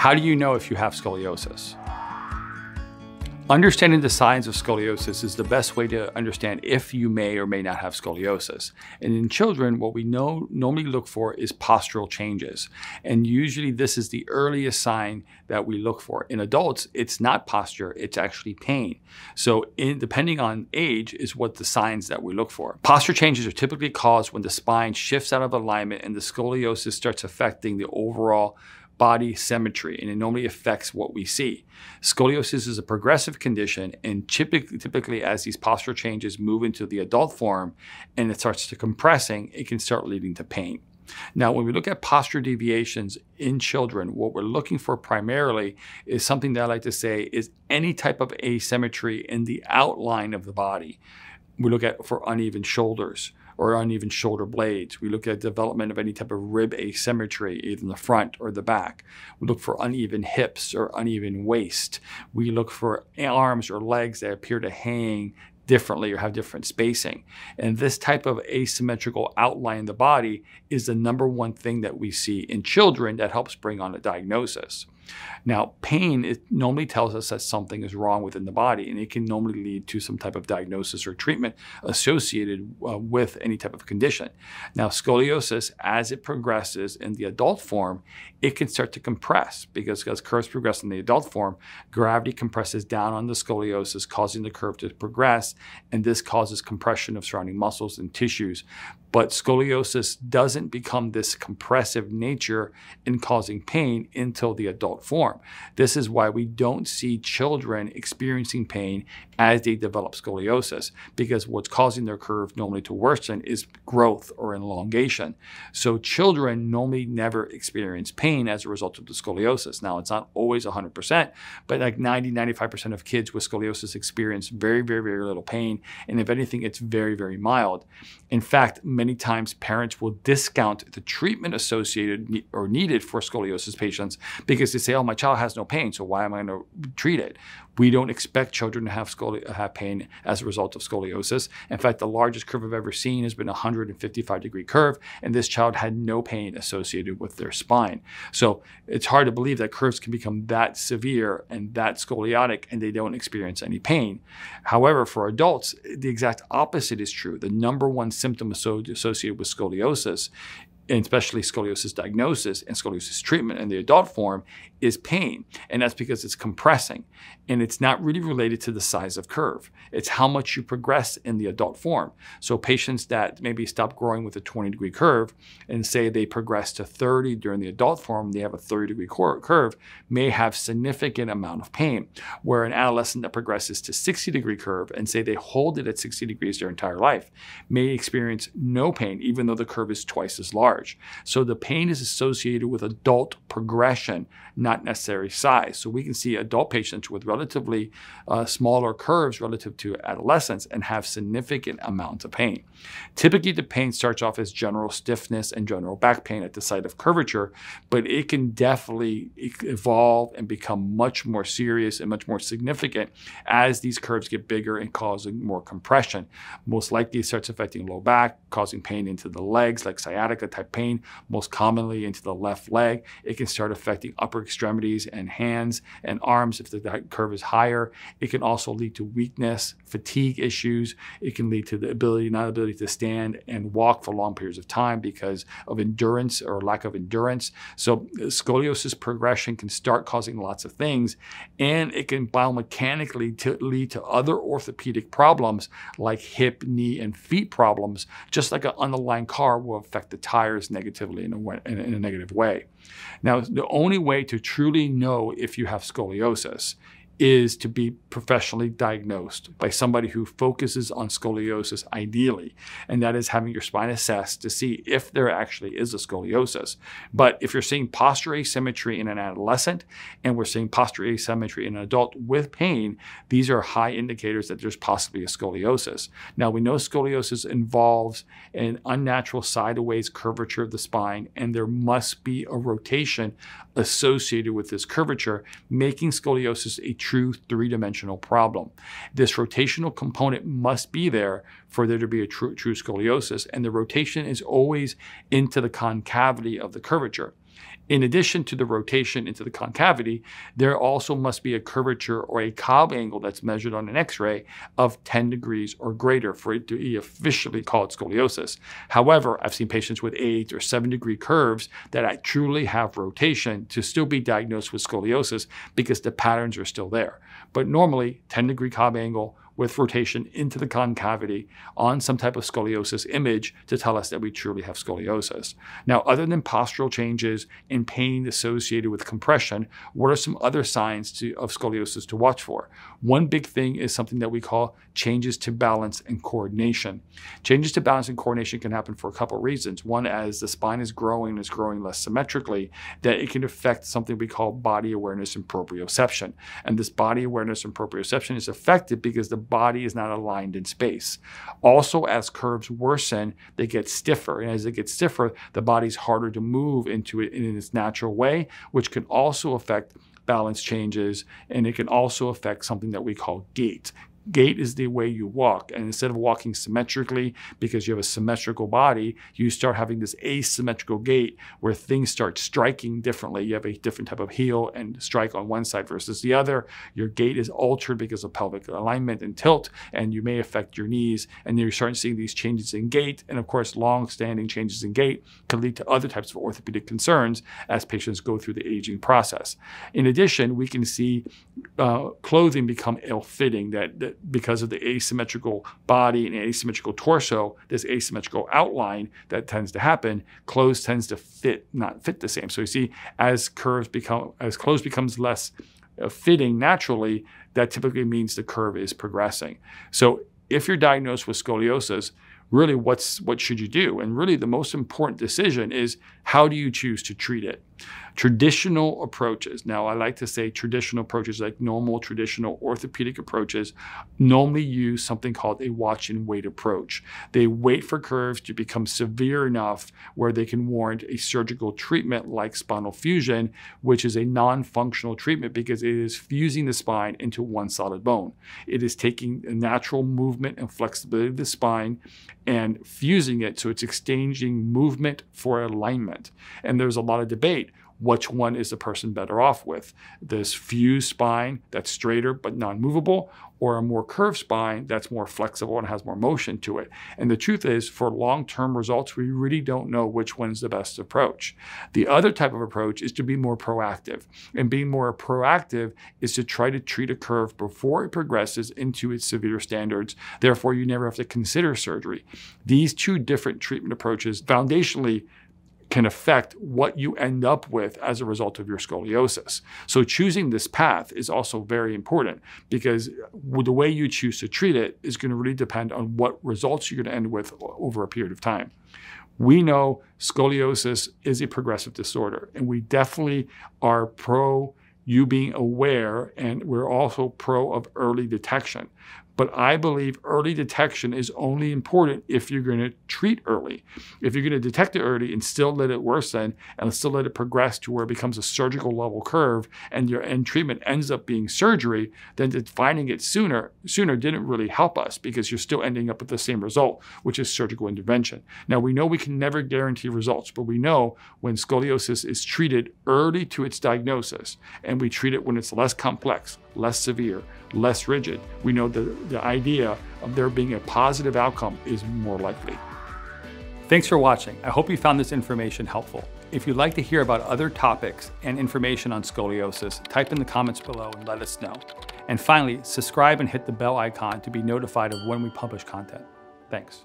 How do you know if you have scoliosis? Understanding the signs of scoliosis is the best way to understand if you may or may not have scoliosis. And in children, what we know normally look for is postural changes. And usually this is the earliest sign that we look for. In adults, it's not posture, it's actually pain. So in, depending on age is what the signs that we look for. Posture changes are typically caused when the spine shifts out of alignment and the scoliosis starts affecting the overall body symmetry, and it normally affects what we see. Scoliosis is a progressive condition, and typically, typically as these postural changes move into the adult form and it starts to compressing, it can start leading to pain. Now, when we look at posture deviations in children, what we're looking for primarily is something that I like to say is any type of asymmetry in the outline of the body. We look at for uneven shoulders, or uneven shoulder blades. We look at development of any type of rib asymmetry, either in the front or the back. We look for uneven hips or uneven waist. We look for arms or legs that appear to hang differently or have different spacing. And this type of asymmetrical outline in the body is the number one thing that we see in children that helps bring on a diagnosis. Now, pain it normally tells us that something is wrong within the body, and it can normally lead to some type of diagnosis or treatment associated uh, with any type of condition. Now, scoliosis, as it progresses in the adult form, it can start to compress because as curves progress in the adult form, gravity compresses down on the scoliosis, causing the curve to progress, and this causes compression of surrounding muscles and tissues. But scoliosis doesn't become this compressive nature in causing pain until the adult form. This is why we don't see children experiencing pain as they develop scoliosis, because what's causing their curve normally to worsen is growth or elongation. So children normally never experience pain as a result of the scoliosis. Now, it's not always 100%, but like 90, 95% of kids with scoliosis experience very, very, very little pain. And if anything, it's very, very mild. In fact, many times parents will discount the treatment associated or needed for scoliosis patients because they say, oh, my child has no pain, so why am I going to treat it? We don't expect children to have, scoli- have pain as a result of scoliosis. In fact, the largest curve I've ever seen has been a 155 degree curve, and this child had no pain associated with their spine. So it's hard to believe that curves can become that severe and that scoliotic and they don't experience any pain. However, for adults, the exact opposite is true. The number one symptom associated with scoliosis and especially scoliosis diagnosis and scoliosis treatment in the adult form is pain. And that's because it's compressing. And it's not really related to the size of curve. It's how much you progress in the adult form. So patients that maybe stop growing with a 20 degree curve and say they progress to 30 during the adult form, they have a 30 degree curve, may have significant amount of pain. Where an adolescent that progresses to 60 degree curve and say they hold it at 60 degrees their entire life may experience no pain, even though the curve is twice as large. So the pain is associated with adult progression, not necessarily size. So we can see adult patients with relatively uh, smaller curves relative to adolescents and have significant amounts of pain. Typically, the pain starts off as general stiffness and general back pain at the site of curvature, but it can definitely evolve and become much more serious and much more significant as these curves get bigger and causing more compression. Most likely, it starts affecting low back, causing pain into the legs, like sciatica type pain, most commonly into the left leg. It can start affecting upper extremities and hands and arms if the curve is higher. It can also lead to weakness, fatigue issues. It can lead to the ability, not ability to stand and walk for long periods of time because of endurance or lack of endurance. So scoliosis progression can start causing lots of things and it can biomechanically lead to other orthopedic problems like hip, knee, and feet problems, just like an underlying car will affect the tires negatively in a, way, in a negative way. Now, the only way to truly know if you have scoliosis is to be professionally diagnosed by somebody who focuses on scoliosis ideally, and that is having your spine assessed to see if there actually is a scoliosis. But if you're seeing posture asymmetry in an adolescent and we're seeing posture asymmetry in an adult with pain, these are high indicators that there's possibly a scoliosis. Now, we know scoliosis involves an unnatural sideways curvature of the spine, and there must be a rotation associated with this curvature, making scoliosis a true three dimensional problem. This rotational component must be there for there to be a true, true scoliosis, and the rotation is always into the concavity of the curvature. In addition to the rotation into the concavity, there also must be a curvature or a Cobb angle that's measured on an x-ray of 10 degrees or greater for it to be officially called scoliosis. However, I've seen patients with 8 or 7 degree curves that I truly have rotation to still be diagnosed with scoliosis because the patterns are still there. But normally, 10 degree Cobb angle with rotation into the concavity on some type of scoliosis image to tell us that we truly have scoliosis. Now, other than postural changes and pain associated with compression, what are some other signs to, of scoliosis to watch for? One big thing is something that we call changes to balance and coordination. Changes to balance and coordination can happen for a couple of reasons. One, as the spine is growing and is growing less symmetrically, that it can affect something we call body awareness and proprioception. And this body awareness and proprioception is affected because the body is not aligned in space. Also, as curves worsen, they get stiffer. And as they get stiffer, the body's harder to move into it in its natural way, which can also affect balance changes and it can also affect something that we call gait. Gait is the way you walk. And instead of walking symmetrically because you have a symmetrical body, you start having this asymmetrical gait where things start striking differently. You have a different type of heel and strike on one side versus the other. Your gait is altered because of pelvic alignment and tilt, and you may affect your knees. And you're starting seeing these changes in gait. And of course, long standing changes in gait can lead to other types of orthopedic concerns as patients go through the aging process. In addition, we can see uh, clothing become ill fitting, that, that because of the asymmetrical body and asymmetrical torso, this asymmetrical outline that tends to happen, clothes tends to fit, not fit the same. So you see, as curves become, as clothes becomes less uh, fitting naturally, that typically means the curve is progressing. So if you're diagnosed with scoliosis, really what's what should you do? And really the most important decision is how do you choose to treat it? Traditional approaches, now I like to say traditional approaches like normal traditional orthopedic approaches, normally use something called a watch and wait approach. They wait for curves to become severe enough where they can warrant a surgical treatment like spinal fusion, which is a non functional treatment because it is fusing the spine into one solid bone. It is taking the natural movement and flexibility of the spine and fusing it so it's exchanging movement for alignment. And there's a lot of debate which one is the person better off with? This fused spine that's straighter but non-movable or a more curved spine that's more flexible and has more motion to it? And the truth is for long-term results we really don't know which one's the best approach. The other type of approach is to be more proactive and being more proactive is to try to treat a curve before it progresses into its severe standards. Therefore you never have to consider surgery. These two different treatment approaches foundationally can affect what you end up with as a result of your scoliosis. So choosing this path is also very important because the way you choose to treat it is going to really depend on what results you're going to end with over a period of time. We know scoliosis is a progressive disorder, and we definitely are pro you being aware, and we're also pro of early detection. But I believe early detection is only important if you're going to treat early. If you're going to detect it early and still let it worsen and still let it progress to where it becomes a surgical level curve and your end treatment ends up being surgery, then finding it sooner sooner didn't really help us because you're still ending up with the same result, which is surgical intervention. Now we know we can never guarantee results, but we know when scoliosis is treated early to its diagnosis and we treat it when it's less complex, less severe, less rigid, we know the, the idea of there being a positive outcome is more likely. Thanks for watching. I hope you found this information helpful. If you'd like to hear about other topics and information on scoliosis, type in the comments below and let us know. And finally, subscribe and hit the bell icon to be notified of when we publish content. Thanks.